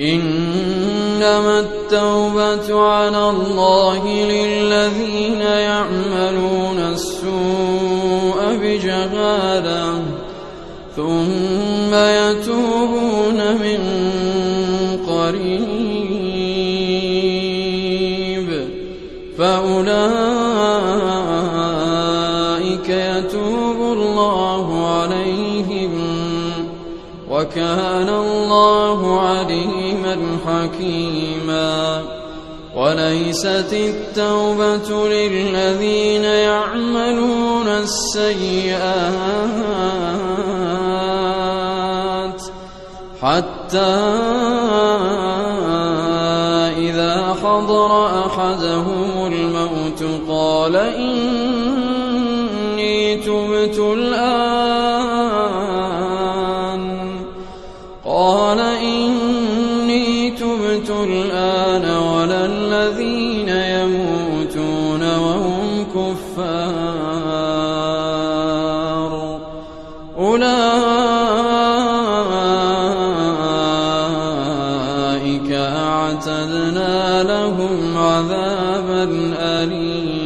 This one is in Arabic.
إنما التوبة على الله للذين يعملون السوء بجهالة ثم يتوبون من قريب. فأولئك يتوب الله عليهم. وكان الله عليما حكيما وليست التوبة للذين يعملون السيئات حتى إذا حضر أحدهم الموت قال إني تبت الآن قال إني تبت الآن ولا الذين يموتون وهم كفار أولئك أعتدنا لهم عذابا أليما